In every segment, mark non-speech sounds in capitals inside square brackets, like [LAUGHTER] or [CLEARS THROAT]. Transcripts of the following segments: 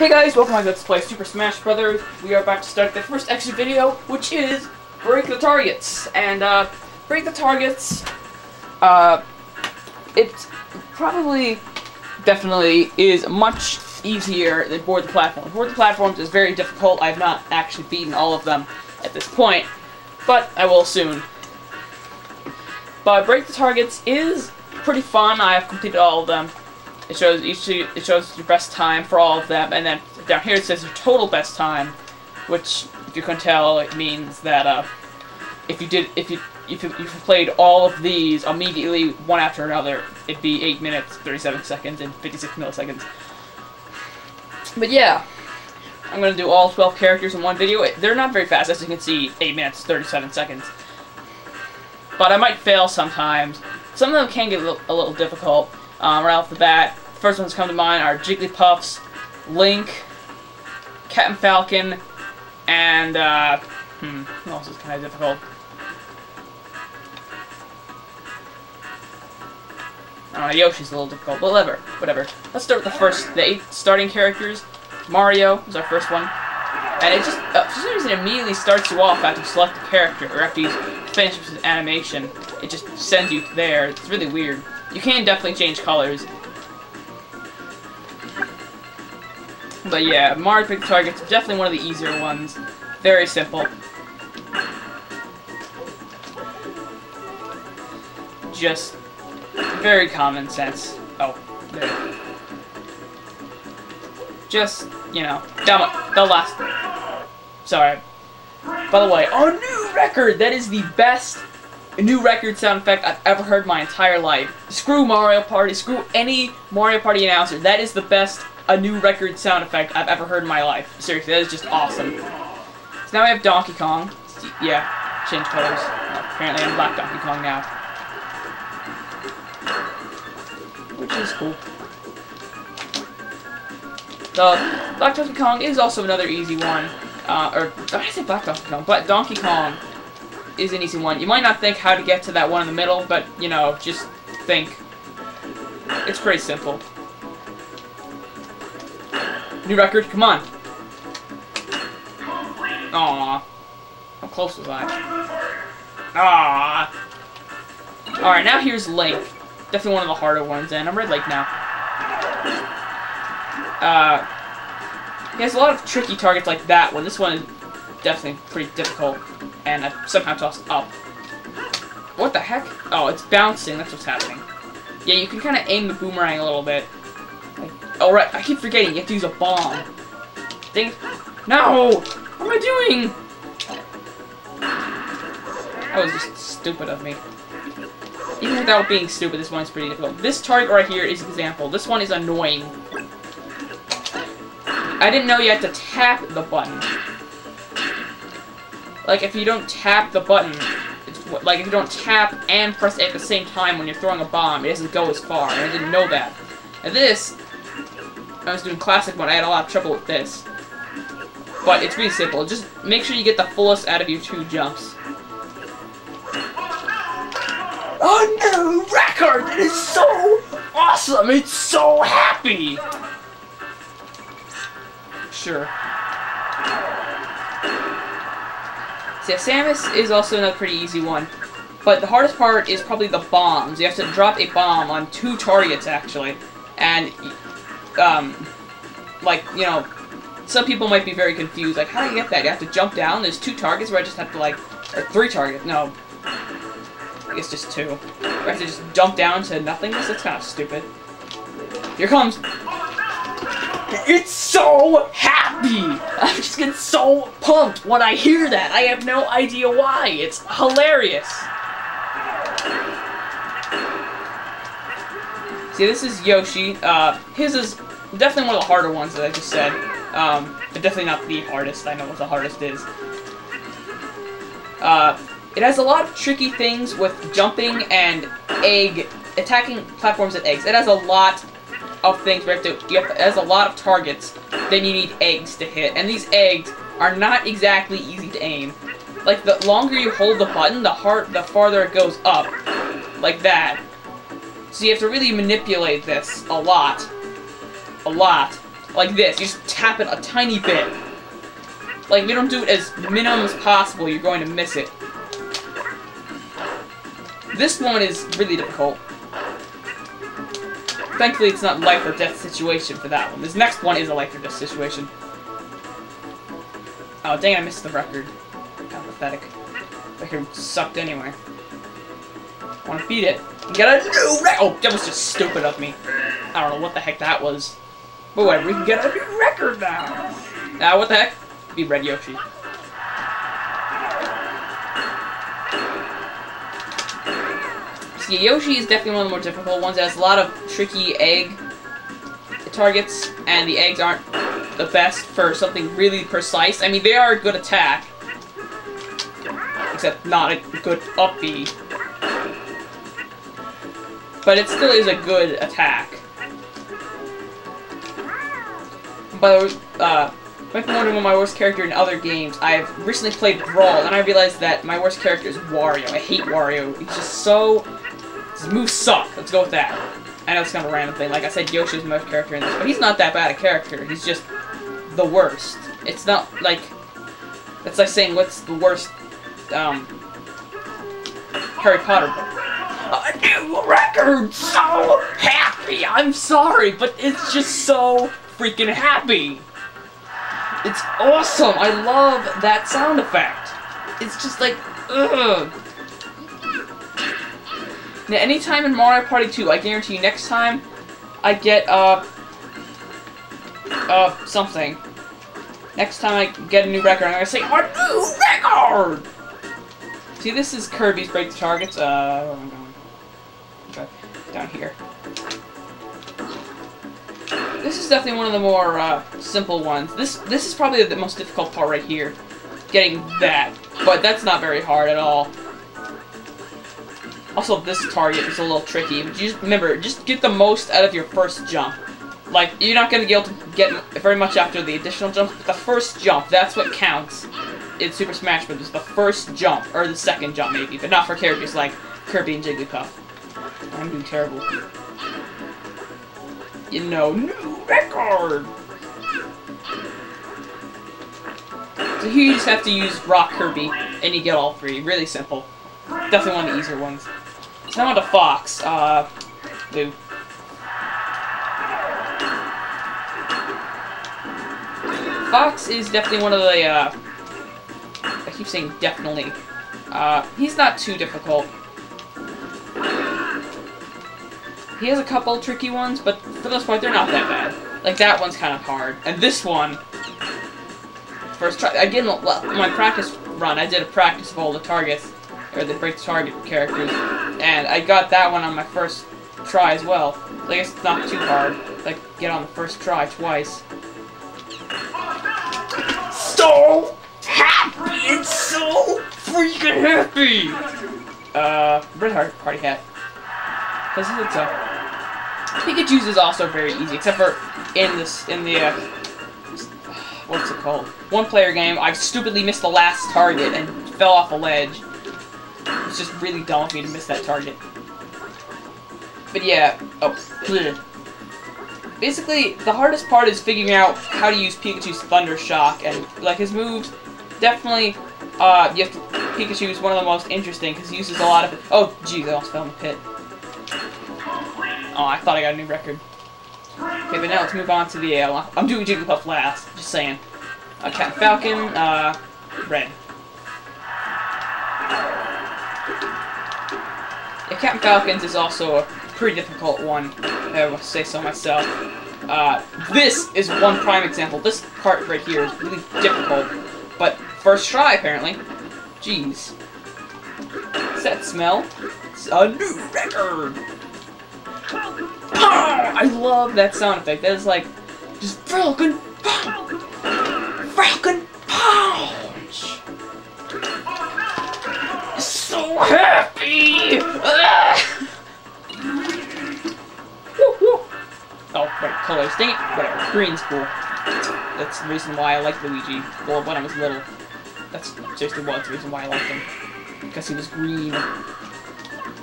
Hey guys, welcome back to Play Super Smash Brothers. We are about to start the first extra video, which is Break the Targets. And, uh, Break the Targets, uh, it probably, definitely is much easier than Board the Platforms. Board the Platforms is very difficult. I've not actually beaten all of them at this point, but I will soon. But Break the Targets is pretty fun. I have completed all of them. It shows each it shows your best time for all of them, and then down here it says your total best time, which if you can tell, it means that uh, if you did if you if you, if you played all of these immediately one after another, it'd be eight minutes, thirty-seven seconds, and fifty-six milliseconds. But yeah, I'm gonna do all twelve characters in one video. They're not very fast, as you can see, eight minutes, thirty-seven seconds. But I might fail sometimes. Some of them can get a little, a little difficult um, right off the bat. First ones come to mind are Jigglypuffs, Link, Captain Falcon, and, uh, hmm, who else is kind of difficult? Uh, Yoshi's a little difficult, but whatever, whatever. Let's start with the first, the eight starting characters. Mario is our first one. And it just, uh, for some reason, immediately starts you off after you select a character, or after you finish with animation. It just sends you there. It's really weird. You can definitely change colors. But yeah, Mario Pick Target's definitely one of the easier ones. Very simple. Just very common sense. Oh, there. Just, you know, down the last. Sorry. By the way, a new record! That is the best new record sound effect I've ever heard my entire life. Screw Mario Party, screw any Mario Party announcer. That is the best a new record sound effect I've ever heard in my life. Seriously, that is just awesome. So now we have Donkey Kong. Yeah, change colors. apparently I'm Black Donkey Kong now. Which is cool. So, Black Donkey Kong is also another easy one. Uh, or, I say Black Donkey Kong? But Donkey Kong is an easy one. You might not think how to get to that one in the middle, but, you know, just think. It's pretty simple. New record, come on. Aww. How close was I? Aww. Alright, now here's Link. Definitely one of the harder ones, and I'm Red Lake now. Uh, he has a lot of tricky targets like that one. This one is definitely pretty difficult, and I somehow tossed up. What the heck? Oh, it's bouncing. That's what's happening. Yeah, you can kind of aim the boomerang a little bit. Like, oh, right. I keep forgetting. You have to use a bomb. Dang. No! What am I doing? That was just stupid of me. Even without being stupid, this one's pretty difficult. This target right here is an example. This one is annoying. I didn't know you had to tap the button. Like, if you don't tap the button, it's like if you don't tap and press A at the same time when you're throwing a bomb, it doesn't go as far, and I didn't know that. And this, I was doing classic mode, I had a lot of trouble with this. But it's really simple. Just make sure you get the fullest out of your two jumps. A new record! It is so awesome! It's so happy! Sure. See, Samus is also another pretty easy one. But the hardest part is probably the bombs. You have to drop a bomb on two targets, actually. And, um, like, you know, some people might be very confused. Like, how do you get that? You have to jump down? There's two targets where I just have to, like, or three targets. No. I guess just two. Where I have to just jump down to nothingness? That's kind of stupid. Here comes it's so happy! I'm just getting so pumped when I hear that. I have no idea why. It's hilarious. See, this is Yoshi. Uh, his is definitely one of the harder ones that I just said. Um, but definitely not the hardest. I know what the hardest is. Uh, it has a lot of tricky things with jumping and egg, attacking platforms and eggs. It has a lot of things you have to, you have to, as a lot of targets, then you need eggs to hit. And these eggs are not exactly easy to aim. Like, the longer you hold the button, the hard, the farther it goes up. Like that. So you have to really manipulate this a lot. A lot. like this. You just tap it a tiny bit. Like, if you don't do it as minimum as possible, you're going to miss it. This one is really difficult. Thankfully, it's not life or death situation for that one. This next one is a life or death situation. Oh, dang, I missed the record. How pathetic. Record sucked anyway. I want to beat it. Get a new record! Oh, that was just stupid of me. I don't know what the heck that was. But whatever, we can get a new record now! Now, what the heck? Be Red Yoshi. See, Yoshi is definitely one of the more difficult ones. It has a lot of tricky egg targets, and the eggs aren't the best for something really precise. I mean, they are a good attack, except not a good up B. But it still is a good attack. But, uh, might be wondering what my worst character in other games. I've recently played Brawl, and I realized that my worst character is Wario. I hate Wario. He's just so... His moves suck. Let's go with that. I know it's kind of a random thing. Like I said, Yoshi's most character in this, but he's not that bad a character. He's just the worst. It's not like... It's like saying, what's the worst, um... Harry Potter book? A new record! So happy! I'm sorry, but it's just so freaking happy! It's awesome! I love that sound effect! It's just like, ugh! Now, anytime in Mario Party 2, I guarantee you next time I get, uh, uh, something. Next time I get a new record, I'm gonna say, a new record! See, this is Kirby's Break the Targets, uh, okay, down here. This is definitely one of the more, uh, simple ones. This, this is probably the most difficult part right here. Getting that. But that's not very hard at all. Also, this target is a little tricky, but just remember, just get the most out of your first jump. Like, you're not going to be able to get very much after the additional jumps, but the first jump, that's what counts in Super Smash Bros. The first jump, or the second jump maybe, but not for characters like Kirby and Jigglypuff. I'm doing terrible. You know, new record! So here you just have to use Rock Kirby, and you get all three. Really simple. Definitely one of the easier ones. So now on to Fox. Uh, Lou. Fox is definitely one of the, uh, I keep saying definitely. Uh, he's not too difficult. He has a couple tricky ones, but for the most part, they're not that bad. Like, that one's kind of hard. And this one, first try, again, my practice run, I did a practice of all the targets, or the break target characters, and I got that one on my first try as well. I guess it's not too hard. Like, get on the first try twice. So happy! It's so freaking happy! Uh, Red Heart Party Hat. Because it's a... Pikachu's is also very easy, except for in this, in the, uh, what's it called? One player game, I stupidly missed the last target and fell off a ledge. It's just really dumb of me to miss that target. But yeah, oh, bleh. [CLEARS THROAT] Basically, the hardest part is figuring out how to use Pikachu's Thunder Shock, and, like, his moves, definitely, uh, you have to, Pikachu is one of the most interesting, because he uses a lot of. Oh, jeez, I almost fell in the pit. Oh, I thought I got a new record. Okay, but now let's move on to the, uh, I'm doing Jigglypuff last, just saying. Uh, Captain Falcon, uh, red. Captain Falcons is also a pretty difficult one, I will say so myself. Uh, this is one prime example. This part right here is really difficult, but first try, apparently. Jeez. What's that smell? It's a new record! I love that sound effect. That is like, just Falcon green's cool. That's the reason why I like Luigi. Well, when I was little. That's seriously was the reason why I liked him. Because he was green.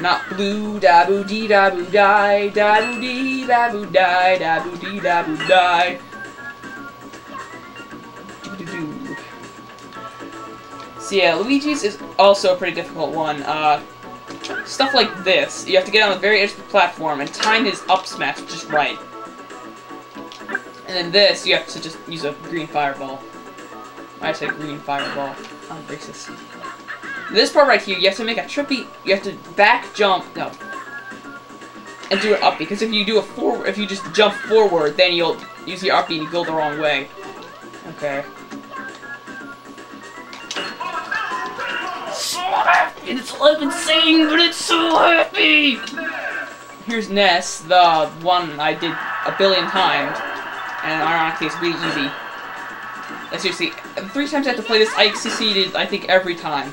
Not blue, da boo dee da boo die, da boo dee da boo die, da boo dee da boo die. Doo -doo -doo. So yeah, Luigi's is also a pretty difficult one. Uh, stuff like this, you have to get on the very edge of the platform and time his up smash just right. And then this, you have to just use a green fireball. I say green fireball. I'm racist. This part right here, you have to make a trippy, you have to back jump, no, and do it up because if you do a forward, if you just jump forward, then you'll use the uppy and you go the wrong way. Okay. So happy! It's been saying, but it's so happy! Here's Ness, the one I did a billion times, and ironically it's really easy. Seriously, three times I have to play this, I succeeded, I think, every time.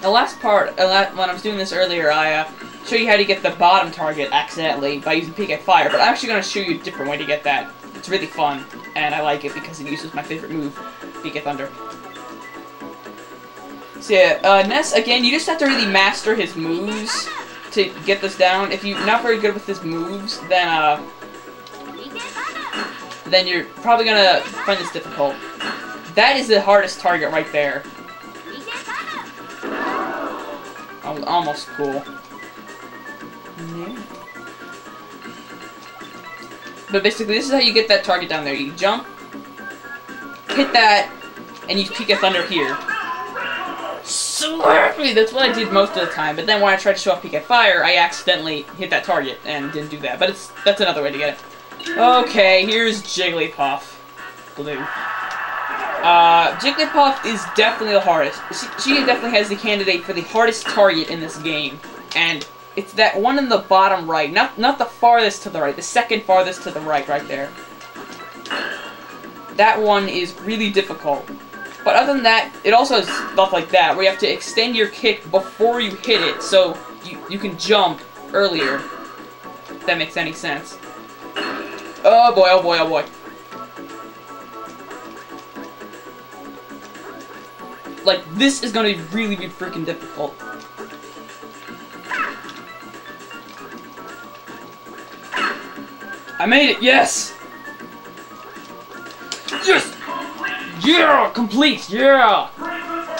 The last part, when I was doing this earlier, I uh, show you how to get the bottom target accidentally by using PK Fire, but I'm actually going to show you a different way to get that. It's really fun, and I like it because it uses my favorite move, PK Thunder. So yeah, uh, Ness, again, you just have to really master his moves to get this down. If you're not very good with his moves, then, uh, then you're probably gonna find this difficult. That is the hardest target right there. Almost cool. But basically, this is how you get that target down there. You jump, hit that, and you PK Thunder here. That's what I did most of the time. But then when I tried to show off PK Fire, I accidentally hit that target and didn't do that. But it's that's another way to get it. Okay, here's Jigglypuff. Blue. Uh, Jigglypuff is definitely the hardest. She, she definitely has the candidate for the hardest target in this game. And it's that one in the bottom right. Not, not the farthest to the right. The second farthest to the right, right there. That one is really difficult. But other than that, it also has stuff like that, where you have to extend your kick before you hit it, so you, you can jump earlier. If that makes any sense. Oh boy, oh boy, oh boy. Like, this is gonna really, be freaking difficult. I made it, yes! Yes! Yeah! Complete, yeah!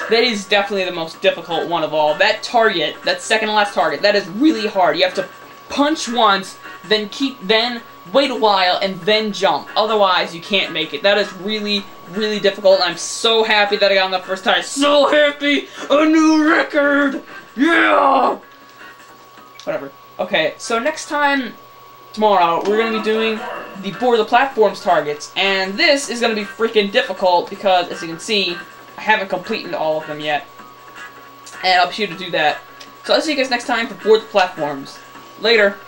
That is definitely the most difficult one of all. That target, that second last target, that is really hard. You have to punch once, then keep, then wait a while, and then jump. Otherwise, you can't make it. That is really, really difficult, I'm so happy that I got on the first time. So happy! A new record! Yeah! Whatever. Okay, so next time tomorrow, we're going to be doing the board the platforms targets, and this is going to be freaking difficult because, as you can see, I haven't completed all of them yet, and I'll be sure to do that. So I'll see you guys next time for board the platforms. Later.